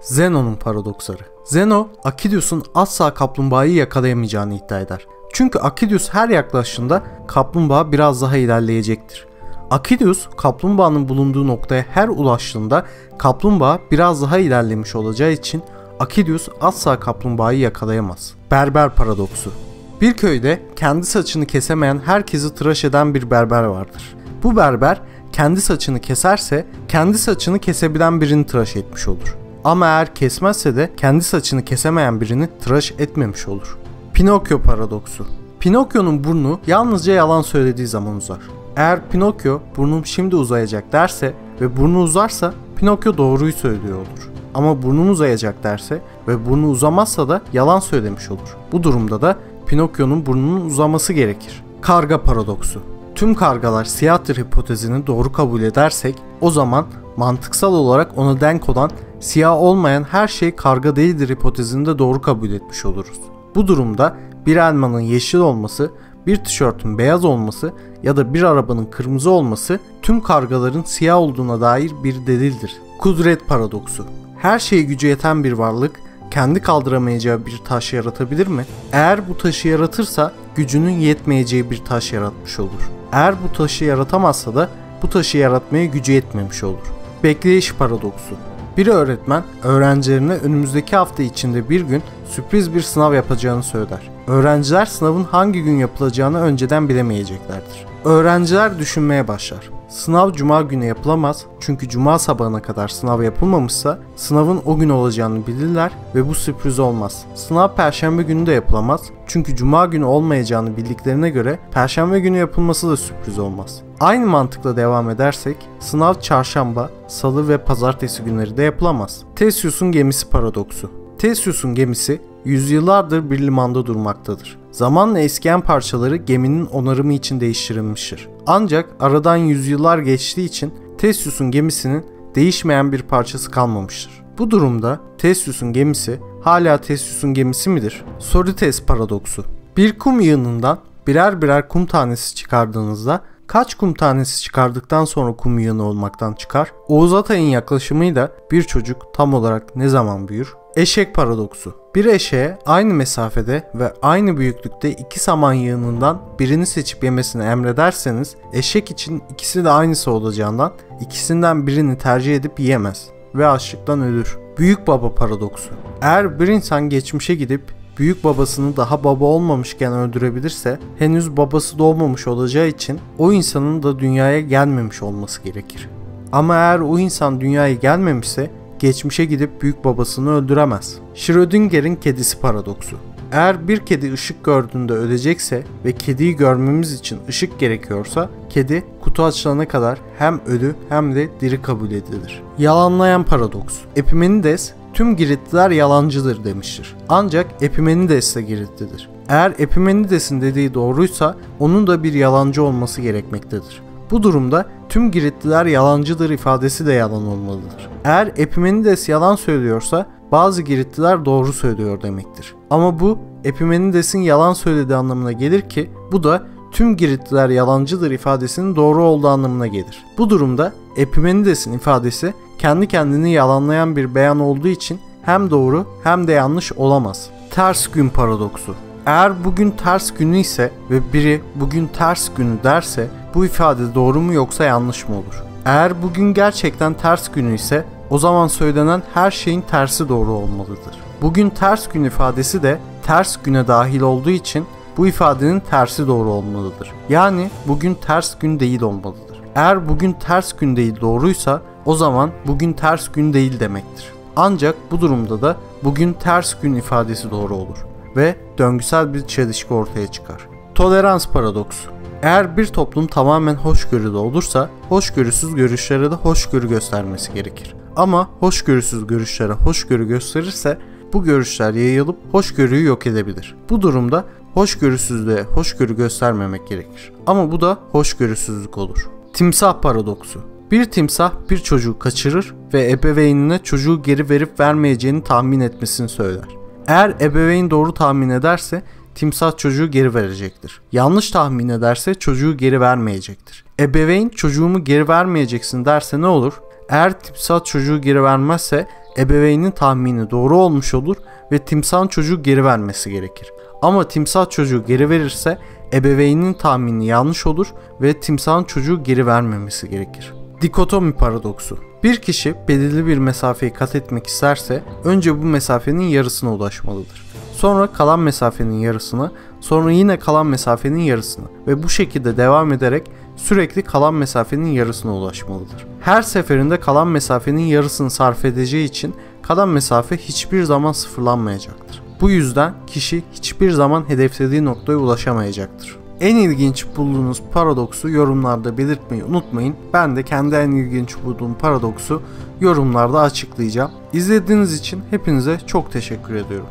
Zenon'un paradoksları. Zeno, Akidius'un asla kaplumbağayı yakalayamayacağını iddia eder. Çünkü Akidius her yaklaştığında kaplumbağa biraz daha ilerleyecektir. Akidius kaplumbağanın bulunduğu noktaya her ulaştığında kaplumbağa biraz daha ilerlemiş olacağı için Akidius asla kaplumbağayı yakalayamaz. Berber paradoksu. Bir köyde kendi saçını kesemeyen herkesi tıraş eden bir berber vardır. Bu berber kendi saçını keserse kendi saçını kesebilen birini tıraş etmiş olur. Ama eğer kesmezse de kendi saçını kesemeyen birini tıraş etmemiş olur. Pinokyo paradoksu. Pinokyo'nun burnu yalnızca yalan söylediği zaman uzar. Eğer Pinokyo burnum şimdi uzayacak derse ve burnu uzarsa Pinokyo doğruyu söylüyor olur. Ama burnum uzayacak derse ve burnu uzamazsa da yalan söylemiş olur. Bu durumda da Pinokyo'nun burnunun uzaması gerekir. Karga paradoksu. Tüm kargalar siyahtır hipotezini doğru kabul edersek o zaman mantıksal olarak ona denk olan siyah olmayan her şey karga değildir hipotezini de doğru kabul etmiş oluruz. Bu durumda bir elmanın yeşil olması, bir tişörtün beyaz olması ya da bir arabanın kırmızı olması tüm kargaların siyah olduğuna dair bir delildir. Kudret paradoksu. Her şeye gücü yeten bir varlık kendi kaldıramayacağı bir taş yaratabilir mi? Eğer bu taşı yaratırsa gücünün yetmeyeceği bir taş yaratmış olur. Eğer bu taşı yaratamazsa da bu taşı yaratmaya gücü yetmemiş olur. Bekleyiş paradoksu. Bir öğretmen öğrencilerine önümüzdeki hafta içinde bir gün sürpriz bir sınav yapacağını söyler. Öğrenciler sınavın hangi gün yapılacağını önceden bilemeyeceklerdir. Öğrenciler düşünmeye başlar. Sınav cuma günü yapılamaz çünkü cuma sabahına kadar sınav yapılmamışsa sınavın o gün olacağını bilirler ve bu sürpriz olmaz. Sınav perşembe günü de yapılamaz çünkü cuma günü olmayacağını bildiklerine göre perşembe günü yapılması da sürpriz olmaz. Aynı mantıkla devam edersek sınav çarşamba, salı ve pazartesi günleri de yapılamaz. Theseus'un gemisi paradoksu. Theseus'un gemisi yüzyıllardır bir limanda durmaktadır. Zamanla eskiyen parçaları geminin onarımı için değiştirilmiştir. Ancak aradan yüzyıllar geçtiği için Theseus'un gemisinin değişmeyen bir parçası kalmamıştır. Bu durumda Theseus'un gemisi hala Theseus'un gemisi midir? Sorites paradoksu. Bir kum yığınından birer birer kum tanesi çıkardığınızda kaç kum tanesi çıkardıktan sonra kum yığını olmaktan çıkar? Oğuz Atay'ın yaklaşımıyla bir çocuk tam olarak ne zaman büyür? Eşek paradoksu. Bir eşeğe aynı mesafede ve aynı büyüklükte iki saman yığınından birini seçip yemesini emrederseniz eşek için ikisi de aynısı olacağından ikisinden birini tercih edip yiyemez ve açlıktan ölür. Büyük baba paradoksu. Eğer bir insan geçmişe gidip büyük babasını daha baba olmamışken öldürebilirse henüz babası doğmamış olacağı için o insanın da dünyaya gelmemiş olması gerekir. Ama eğer o insan dünyaya gelmemişse geçmişe gidip büyük babasını öldüremez. Schrödinger'in kedisi paradoksu. Eğer bir kedi ışık gördüğünde ölecekse ve kediyi görmemiz için ışık gerekiyorsa kedi kutu açılana kadar hem ölü hem de diri kabul edilir. Yalanlayan paradoks. Epimenides tüm Giritliler yalancıdır demiştir. Ancak Epimenides de Giritlidir. Eğer Epimenides'in dediği doğruysa onun da bir yalancı olması gerekmektedir. Bu durumda tüm Giritliler yalancıdır ifadesi de yalan olmalıdır. Eğer Epimenides yalan söylüyorsa bazı Giritliler doğru söylüyor demektir. Ama bu Epimenides'in yalan söylediği anlamına gelir ki bu da tüm Giritliler yalancıdır ifadesinin doğru olduğu anlamına gelir. Bu durumda Epimenides'in ifadesi kendi kendini yalanlayan bir beyan olduğu için hem doğru hem de yanlış olamaz. Ters gün paradoksu. Eğer bugün ters günü ise ve biri bugün ters günü derse bu ifade doğru mu yoksa yanlış mı olur? Eğer bugün gerçekten ters günü ise o zaman söylenen her şeyin tersi doğru olmalıdır. Bugün ters gün ifadesi de ters güne dahil olduğu için bu ifadenin tersi doğru olmalıdır. Yani bugün ters gün değil olmalıdır. Eğer bugün ters gün değil doğruysa o zaman bugün ters gün değil demektir. Ancak bu durumda da bugün ters gün ifadesi doğru olur ve döngüsel bir çelişki ortaya çıkar. Tolerans paradoksu. Eğer bir toplum tamamen hoşgörülü olursa hoşgörüsüz görüşlere de hoşgörü göstermesi gerekir. Ama hoşgörüsüz görüşlere hoşgörü gösterirse bu görüşler yayılıp hoşgörüyü yok edebilir. Bu durumda hoşgörüsüzlüğe hoşgörü göstermemek gerekir. Ama bu da hoşgörüsüzlük olur. Timsah paradoksu. Bir timsah bir çocuğu kaçırır ve ebeveynine çocuğu geri verip vermeyeceğini tahmin etmesini söyler. Eğer ebeveyn doğru tahmin ederse timsah çocuğu geri verecektir. Yanlış tahmin ederse çocuğu geri vermeyecektir. Ebeveyn çocuğumu geri vermeyeceksin derse ne olur? Eğer timsah çocuğu geri vermezse ebeveynin tahmini doğru olmuş olur ve timsahın çocuğu geri vermesi gerekir. Ama timsah çocuğu geri verirse ebeveynin tahmini yanlış olur ve timsahın çocuğu geri vermemesi gerekir. Dikotomi paradoksu. Bir kişi belirli bir mesafeyi kat etmek isterse önce bu mesafenin yarısına ulaşmalıdır. Sonra kalan mesafenin yarısını, sonra yine kalan mesafenin yarısını ve bu şekilde devam ederek sürekli kalan mesafenin yarısına ulaşmalıdır. Her seferinde kalan mesafenin yarısını sarf edeceği için kalan mesafe hiçbir zaman sıfırlanmayacaktır. Bu yüzden kişi hiçbir zaman hedeflediği noktaya ulaşamayacaktır. En ilginç bulduğunuz paradoksu yorumlarda belirtmeyi unutmayın. Ben de kendi en ilginç bulduğum paradoksu yorumlarda açıklayacağım. İzlediğiniz için hepinize çok teşekkür ediyorum.